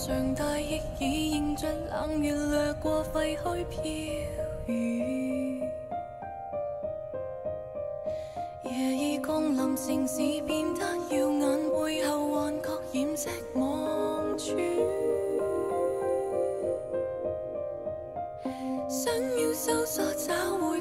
上大亦已迎着冷月掠过废墟飘雨，夜已降临，城市变得耀眼，背后幻觉掩饰望穿，想要搜索找回。